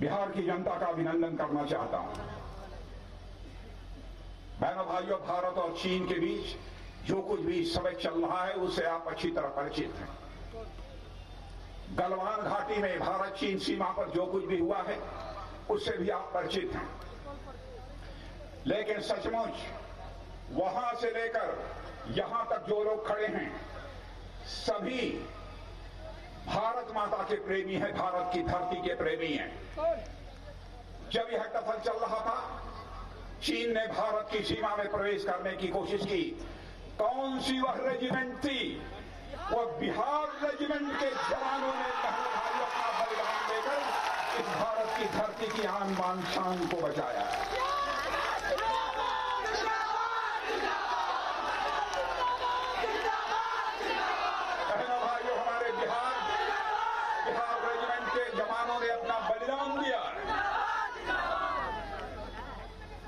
बिहार की जनता का अभिनंदन करना चाहता हूँ। बहनों, भाइयों, भारत और चीन के बीच जो कुछ भी समय चल रहा है, उससे आप अच्छी तरह परिचित हैं। गलवान घाटी में भारत चीन सीमा पर जो कुछ भी हुआ है, उससे भी आप परिचित हैं। लेकिन सचमुच, वहाँ से लेकर यहाँ तक जो लोग खड़े हैं, सभी भारत माता के प्रेमी है, भारत की धरती के प्रेमी है। जब यह टफल चल रहा था, चीन ने भारत की सीमा में प्रवेश करने की कोशिश की। कौन सी वह रेजिमेंट थी? वह बिहार रेजिमेंट के जवानों ने अपना बलिदान देकर इस भारत की धरती की आन मान शान को बचाया बहनों भाइयों हमारे बिहार बिहार रेजिमेंट के जवानों ने अपना बलिदान दिया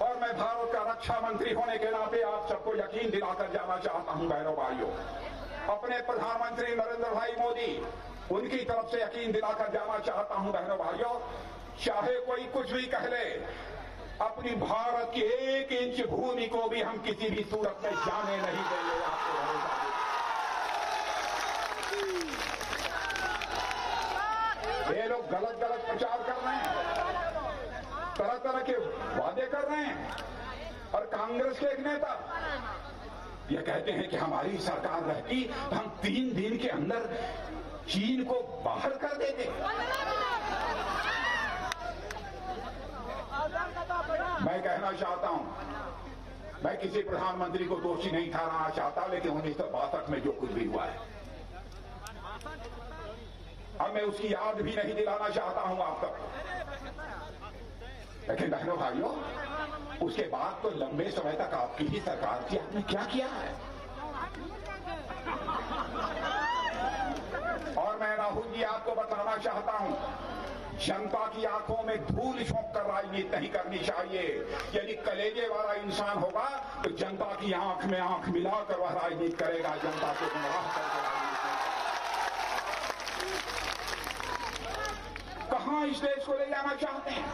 और मैं भारत का रक्षा मंत्री होने के नाते आप सबको यकीन दिलाकर जाना चाहता हूँ, बहनों भाइयों। अपने प्रधानमंत्री नरेंद्र भाई मोदी, उनकी तरफ़ से यकीन दिलाकर जाना चाहता हूँ, बहनों भाइयों। चाहे कोई कुछ भी कह ले, अपनी भारत की एक इंच भूमि को भी हम किसी भी सूरत में जाने नहीं देंगे ये लोग गलत गलत प्रचार कर रहे हैं। तरह के वादे कर रहे हैं। और कांग्रेस के एक नेता, ये कहते हैं कि हमारी सरकार रहती, हम तीन दिन के अंदर चीन को बाहर कर देते मैं कहना चाहता हूँ, मैं किसी प्रधानमंत्री को दोषी नहीं ठहराना चाहता, लेकिन उन्नीस सौ बासठ में जो कुछ भी हुआ है। अब मैं उसकी याद भी नहीं दिलाना चाहता हूँ आप तक। लेकिन बहनों भाइयों, उसके बाद तो लंबे समय तक आपकी ही सरकार थी। आपने क्या किया है? और मैं राहुल जी आपको बताना चाहता हूँ, जनता की आँखों में धूल झोंक कर राजनीति नहीं करनी चाहिए। यदि कलेजे वाला इंसान होगा तो जनता की आँख में आँख मिलाकर वह राजनीति करेगा, जनता को गुमराह करके कहाँ इस देश को ले जाना चाहते हैं?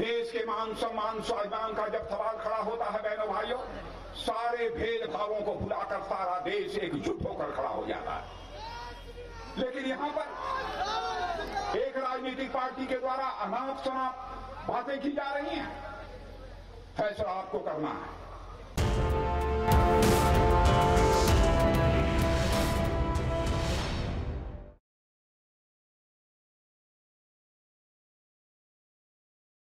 देश के मान सम्मान स्वाभिमान का जब सवाल खड़ा होता है, बहनों भाइयों, सारे भेदभावों को भुलाकर सारा देश एकजुट होकर खड़ा हो जाता है। लेकिन यहाँ पर एक राजनीतिक पार्टी के द्वारा अनाप शनाप बातें की जा रही हैं। फैसला आपको करना है।